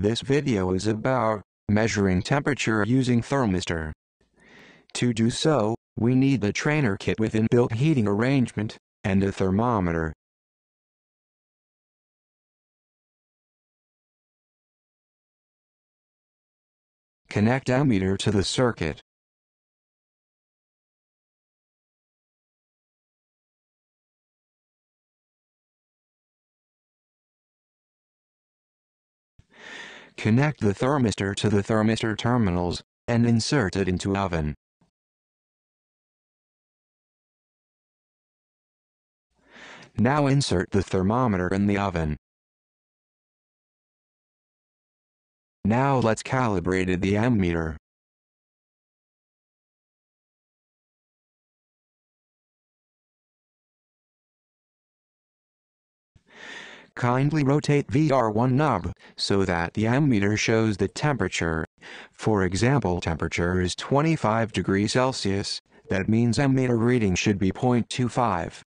This video is about measuring temperature using thermistor. To do so, we need the trainer kit with inbuilt heating arrangement and a thermometer. Connect ammeter to the circuit. Connect the thermistor to the thermistor terminals, and insert it into oven. Now insert the thermometer in the oven. Now let's calibrate the ammeter. Kindly rotate VR1 knob so that the ammeter shows the temperature. For example temperature is 25 degrees Celsius, that means ammeter reading should be 0.25.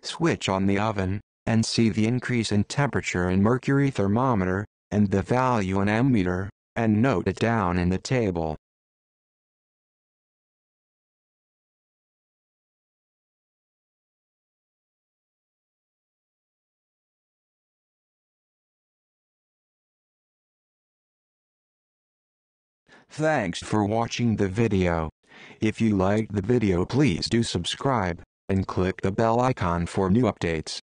Switch on the oven and see the increase in temperature in mercury thermometer, and the value in ammeter, and note it down in the table. Thanks for watching the video. If you liked the video please do subscribe, and click the bell icon for new updates.